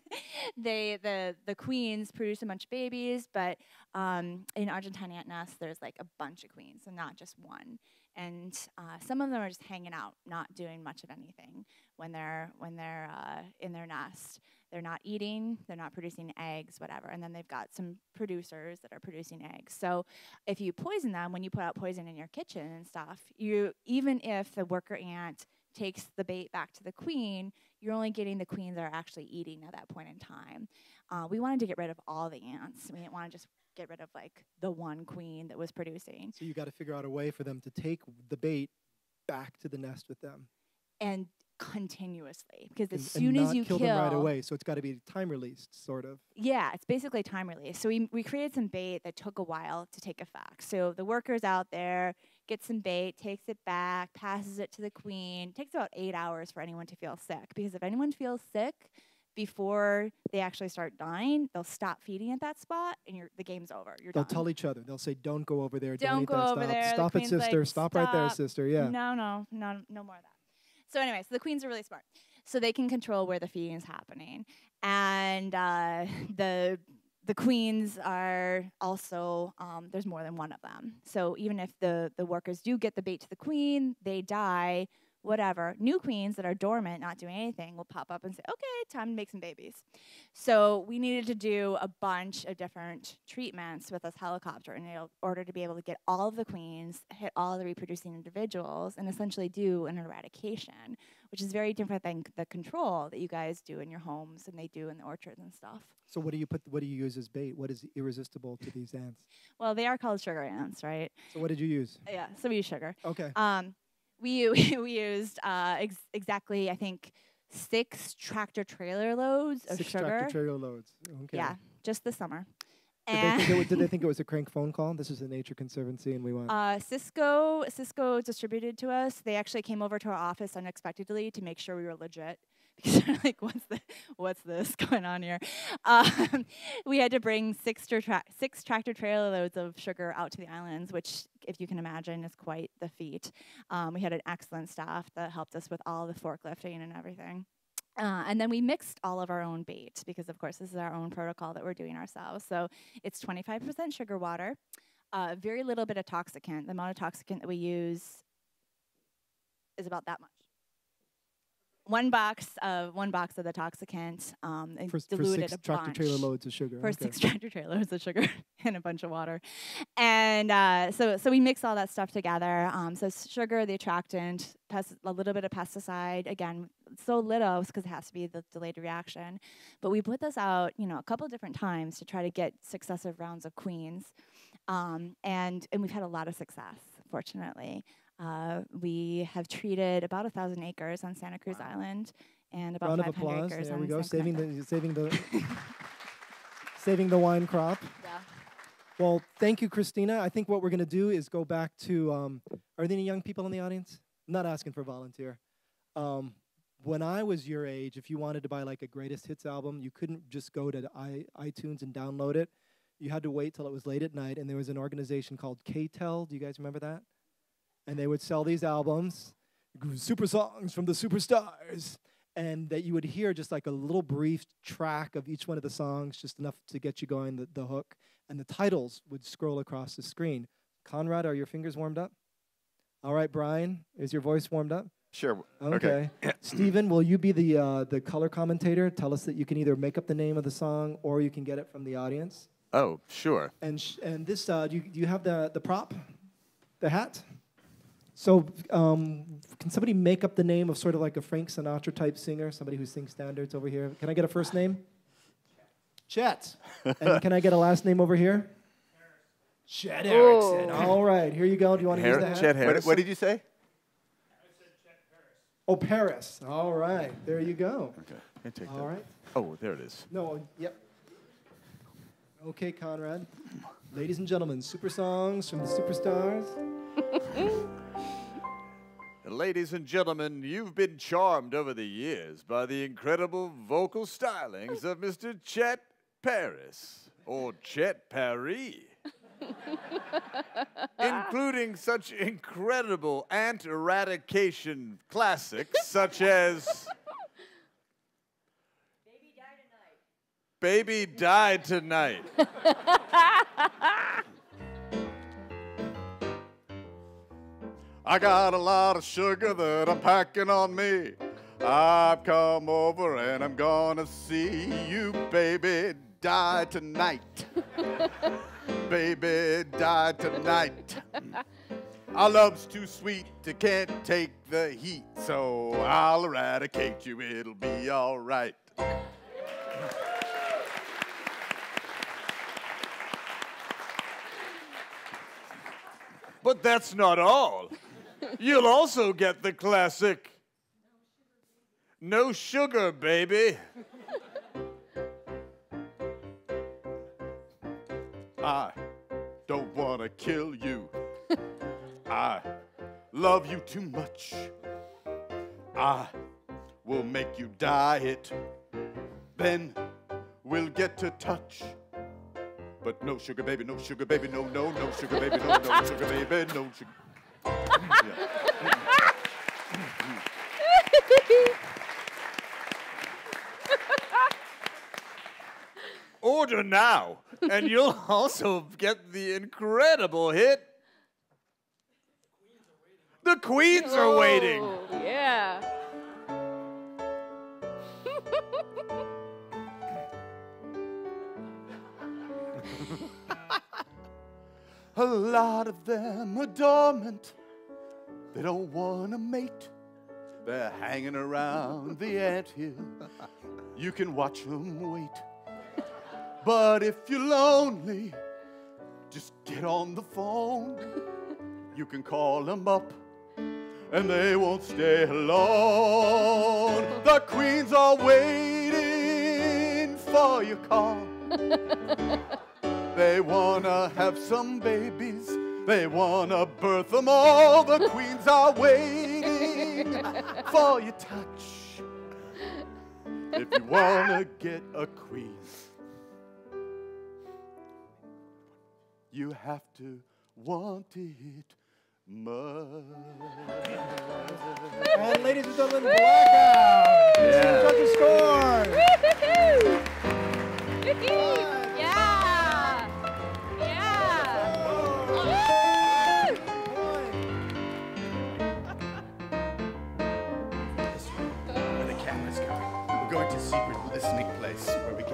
*laughs* they the the queens produce a bunch of babies, but um, in Argentine ant nests, there's like a bunch of queens, so not just one. And uh, some of them are just hanging out, not doing much of anything when they're when they're uh, in their nest. They're not eating, they're not producing eggs, whatever. And then they've got some producers that are producing eggs. So if you poison them, when you put out poison in your kitchen and stuff, you even if the worker ant takes the bait back to the queen, you're only getting the queens that are actually eating at that point in time. Uh, we wanted to get rid of all the ants. We didn't want to just get rid of like the one queen that was producing. So you got to figure out a way for them to take the bait back to the nest with them. and continuously because as And- soon and as you kill, kill, them right away, so it's got to be time released, sort of. yeah, it's basically time release. So we, we created some bait that took a while to take effect. So the workers out there get some bait, takes it back, passes it to the queen. takes about eight hours for anyone to feel sick because if anyone feels sick before they actually start dying, they'll stop feeding at that spot and you're, the game's over. You're They'll done. tell each other. They'll say, "Don't go over there. Don't eat go that. over stop. there." The Stop it, queen's like, sister. Stop, right there, sister." Yeah. No, no, no, no more of that. So anyway, so the queens are really smart. So they can control where the feeding is happening, and uh, *laughs* the the queens are also um, there's more than one of them. So even if the the workers do get the bait to the queen, they die. Whatever. New queens that are dormant, not doing anything, will pop up and say, "Okay, time to make some babies." So we needed to do a bunch of different treatments with this helicopter in order to be able to get all of the queens, hit all the reproducing individuals, and essentially do an eradication, which is very different than the control that you guys do in your homes and they do in the orchards and stuff. So what do you put? What do you use as bait? What is irresistible to these ants? Well, they are called sugar ants, right? So what did you use? Yeah, so we use sugar. Okay. Um, *laughs* we we used uh, ex- exactly, I think, six tractor trailer loads of Six sugar. tractor trailer loads. Okay. Yeah, just this summer. Did they, think it, And- did they think it was a crank phone call? This is a Nature Conservancy, and we want. Uh, Sysco Sysco distributed to us. They actually came over to our office unexpectedly to make sure we were legit. *laughs* Because they're like, what's the what's this *laughs* going on here? Um, *laughs* we had to bring six tra- six tractor trailer loads of sugar out to the islands, which, if you can imagine, is quite the feat. Um, we had an excellent staff that helped us with all the forklifting and everything. Uh, and then we mixed all of our own bait because, of course, this is our own protocol that we're doing ourselves. So it's 25% sugar water, uh, very little bit of toxicant. The amount of toxicant that we use is about that much. One box of one box of the toxicant, um, and for, s- for diluted six a tractor trailer loads of sugar. for okay. six tractor trailers of sugar *laughs* and a bunch of water. And uh, so, so we mix all that stuff together. Um, so sugar, the attractant, pest- a little bit of pesticide. Again, so little because it has to be the delayed reaction. But we put this out, you know, a couple different times to try to get successive rounds of queens. Um, and, and we've had a lot of success, fortunately. Uh, we have treated about a thousand acres on Santa Cruz Island and about Round of 500 applause. acres There on we go. Saving the saving the *laughs* saving the wine crop. Yeah. Well, thank you, Christina. I think what we're going to do is go back to. Um, are there any young people in the audience? I'm not asking for a volunteer. Um, when I was your age, if you wanted to buy like a greatest hits album, you couldn't just go to I, iTunes and download it. You had to wait till it was late at night, and there was an organization called KTEL. Do you guys remember that? And they would sell these albums, super songs from the superstars, and that you would hear just like a little brief track of each one of the songs, just enough to get you going, the, the hook, and the titles would scroll across the screen. Conrad, are your fingers warmed up? All right, Brian, is your voice warmed up? Sure. Okay. *clears throat* Stephen, will you be the uh, the color commentator? Tell us that you can either make up the name of the song or you can get it from the audience. Oh, sure. And sh- and this, uh, do you do you have the the prop, the hat? So, um, can somebody make up the name of sort of like a Frank Sinatra type singer, somebody who sings standards over here? Can I get a first name? Chet. *laughs* and can I get a last name over here? Chet Erickson. All right, here you go. Do you want to use Har- the hat? Chet What, Harrison. what did you say? I said Chet Paris. Oh, Paris. All right, there you go. Okay, take All that. right. Oh, there it is. No, yep. Okay, Conrad. Ladies and gentlemen, super songs from the superstars. *laughs* Ladies and gentlemen, you've been charmed over the years by the incredible vocal stylings of Mr. Chet Paris, or Chet Paris. *laughs* including such incredible ant eradication classics such as Baby Died Tonight. Baby Died Tonight. *laughs* I got a lot of sugar that I'm packing on me. I've come over and I'm gonna see you, baby, die tonight. *laughs* baby, die tonight. *laughs* Our love's too sweet, it can't take the heat, so I'll eradicate you, it'll be alright. But that's not all. You'll also get the classic No sugar, baby. I don't want to kill you. I love you too much. I will make you diet. Then we'll get to touch. But no sugar, baby, no sugar, baby, no, no, no sugar, baby, no, no sugar, baby, no sugar. *laughs* Order now, and you'll also get the incredible hit. The queens are waiting. Oh, yeah. A lot of them are dormant. They don't want to mate. They're hanging around the anthill. You can watch them wait. But if you're lonely, just get on the phone. You can call them up and they won't stay alone. The queens are waiting for your call. *laughs* They wanna have some babies. They wanna birth them all. The queens are waiting for your touch. If you wanna get a queen, you have to want it much. And ladies and gentlemen, Blackout. Yeah. Such a score. Where we